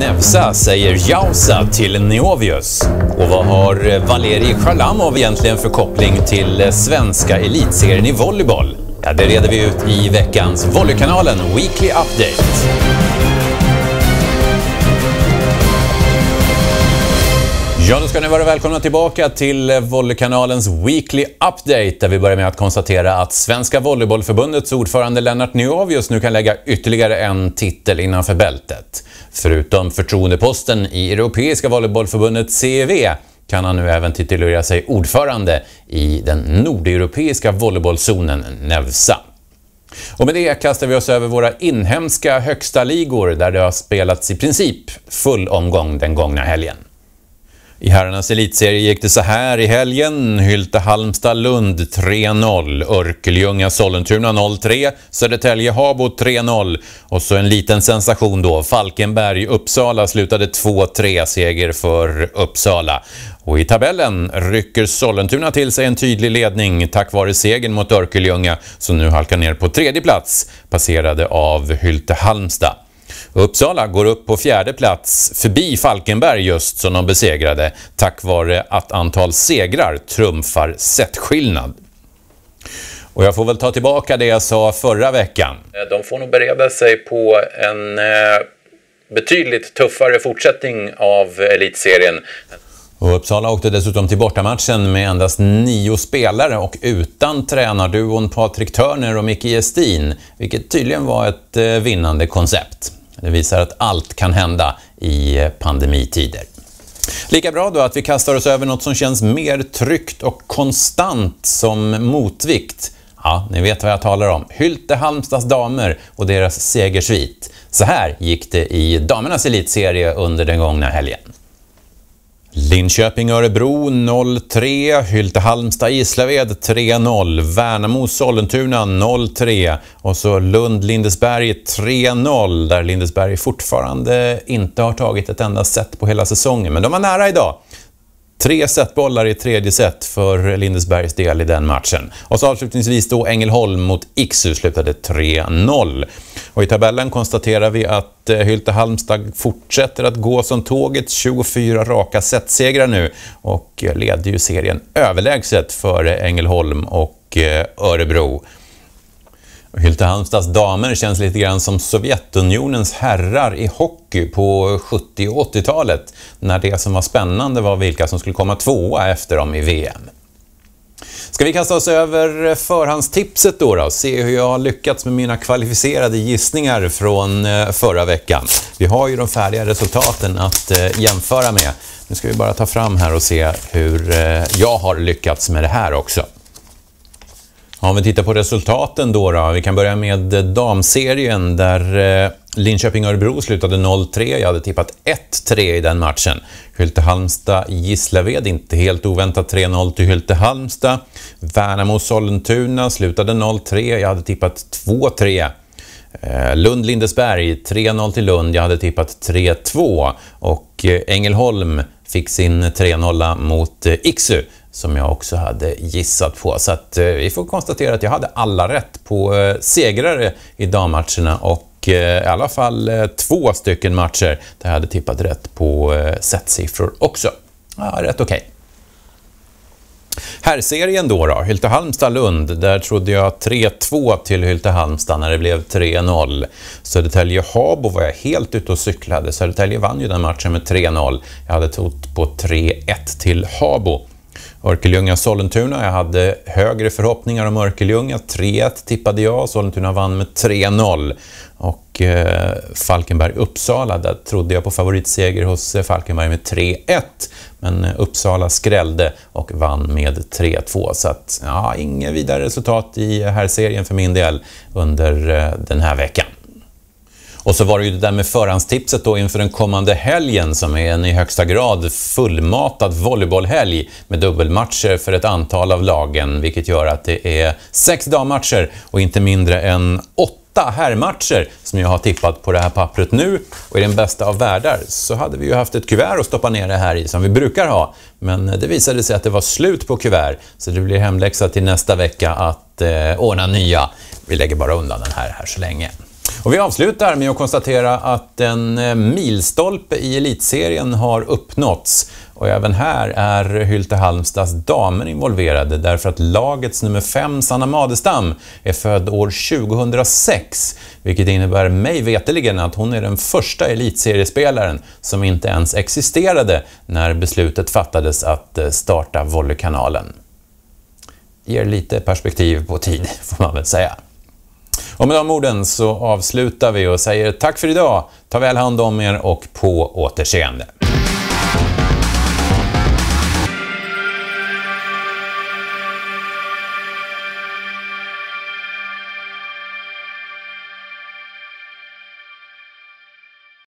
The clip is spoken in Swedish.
Nevsa säger jausa till Neovius. Och vad har eh, Valerij Charlamov egentligen för koppling till eh, svenska elitserien i volleyboll? Ja, det reder vi ut i veckans Volleykanalen Weekly Update. Ja, då ska ni vara välkomna tillbaka till eh, Volleykanalens Weekly Update där vi börjar med att konstatera att Svenska Volleybollförbundets ordförande Lennart Nyovius nu kan lägga ytterligare en titel innanför bältet. Förutom förtroendeposten i Europeiska Volleybollförbundet CEV kan han nu även titulera sig ordförande i den nordeuropeiska volleybollzonen Nevsa. Och med det kastar vi oss över våra inhemska högsta ligor där det har spelats i princip full omgång den gångna helgen. I herrarnas elitserie gick det så här i helgen. Hylte-Halmstad-Lund 3-0, Örkelljunga-Sollentuna 0-3, Södertälje-Habo 3-0 och så en liten sensation då. Falkenberg-Uppsala slutade 2-3 seger för Uppsala. Och i tabellen rycker Sollentuna till sig en tydlig ledning tack vare segern mot Örkelljunga som nu halkar ner på tredje plats, passerade av Hylte-Halmstad. Uppsala går upp på fjärde plats förbi Falkenberg just som de besegrade tack vare att antal segrar trumfar setskillnad. Och jag får väl ta tillbaka det jag sa förra veckan. De får nog bereda sig på en eh, betydligt tuffare fortsättning av elitserien. Och Uppsala åkte dessutom till bortamatchen med endast nio spelare och utan tränarduon Patrik Törner och Micke Gestin, vilket tydligen var ett eh, vinnande koncept. Det visar att allt kan hända i pandemitider. Lika bra då att vi kastar oss över något som känns mer tryggt och konstant som motvikt. Ja, ni vet vad jag talar om. Hylte Halmstads damer och deras segersvit. Så här gick det i damernas elitserie under den gångna helgen. Linköping-Örebro 0-3, Hylte-Halmstad-Gislaved 3-0, Värnamo-Sollentuna 0-3 och så Lund-Lindesberg 3-0 där Lindesberg fortfarande inte har tagit ett enda set på hela säsongen, men de var nära idag. Tre setbollar i tredje set för Lindesbergs del i den matchen. Och så avslutningsvis då Ängelholm mot Iksu slutade 3-0. Och i tabellen konstaterar vi att eh, Hylte Halmstad fortsätter att gå som tåget, 24 raka setsegrar nu och eh, leder ju serien överlägset före Ängelholm och eh, Örebro. Hylte Halmstads damer känns lite grann som Sovjetunionens herrar i hockey på 70 och 80-talet när det som var spännande var vilka som skulle komma tvåa efter dem i VM. Ska vi kasta oss över förhandstipset då, då se hur jag har lyckats med mina kvalificerade gissningar från eh, förra veckan. Vi har ju de färdiga resultaten att eh, jämföra med. Nu ska vi bara ta fram här och se hur eh, jag har lyckats med det här också. Om vi tittar på resultaten då, då. Vi kan börja med damserien där eh, Linköping-Örebro slutade 0-3. Jag hade tippat 1-3 i den matchen. Hylte-Halmstad-Gislaved, inte helt oväntat 3-0 till Hylte-Halmstad. Värnamo-Sollentuna slutade 0-3. Jag hade tippat 2-3. Eh, Lund-Lindesberg 3-0 till Lund. Jag hade tippat 3-2. Och eh, Ängelholm fick sin 3-0 mot Iksu som jag också hade gissat på. Så att eh, vi får konstatera att jag hade alla rätt på eh, segrare i dammatcherna och eh, i alla fall eh, två stycken matcher där jag hade tippat rätt på eh, setsiffror också. Ja, rätt okej. Okay. Herrserien då, då Hylte-Halmstad-Lund. Där trodde jag 3-2 till Hylte-Halmstad när det blev 3-0. Södertälje-Habo var jag helt ute och cyklade. Södertälje vann ju den matchen med 3-0. Jag hade trott på 3-1 till Habo. Örkelljunga-Sollentuna, jag hade högre förhoppningar om Örkelljunga. 3-1 tippade jag, Sollentuna vann med 3-0. Och eh, Falkenberg-Uppsala, där trodde jag på favoritseger hos eh, Falkenberg med 3-1. Men eh, Uppsala skrällde och vann med 3-2. Så att, ja, inget vidare resultat i eh, här serien för min del under eh, den här veckan. Och så var det ju det där med förhandstipset då inför den kommande helgen som är en i högsta grad fullmatad volleybollhelg med dubbelmatcher för ett antal av lagen, vilket gör att det är sex dammatcher och inte mindre än åtta herrmatcher som jag har tippat på det här pappret nu. Och i den bästa av världar så hade vi ju haft ett kuvert att stoppa ner det här i som vi brukar ha. Men eh, det visade sig att det var slut på kuvert så det blir hemläxa till nästa vecka att eh, ordna nya. Vi lägger bara undan den här här så länge. Och vi avslutar med att konstatera att en eh, milstolpe i elitserien har uppnåtts. Och även här är Hylte Halmstads damer involverade därför att lagets nummer 5, Sanna Madestam, är född år 2006, vilket innebär mig veteligen att hon är den första elitseriespelaren som inte ens existerade när beslutet fattades att eh, starta Volleykanalen. Ger lite perspektiv på tid, får man väl säga. Och med de orden så avslutar vi och säger tack för idag, ta väl hand om er och på återseende.